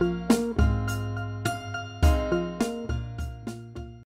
you